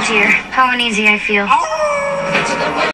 Oh dear, how uneasy I feel.